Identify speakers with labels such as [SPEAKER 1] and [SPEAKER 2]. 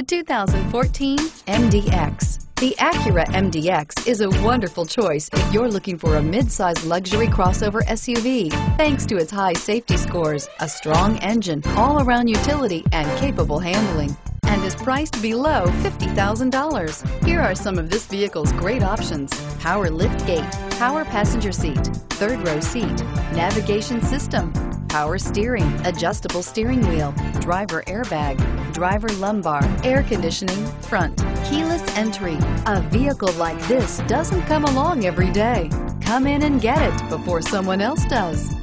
[SPEAKER 1] The 2014 MDX. The Acura MDX is a wonderful choice if you're looking for a mid-size luxury crossover SUV. Thanks to its high safety scores, a strong engine, all-around utility, and capable handling and is priced below $50,000. Here are some of this vehicle's great options. Power lift gate, power passenger seat, third row seat, navigation system, power steering, adjustable steering wheel, driver airbag, driver lumbar, air conditioning, front, keyless entry. A vehicle like this doesn't come along every day. Come in and get it before someone else does.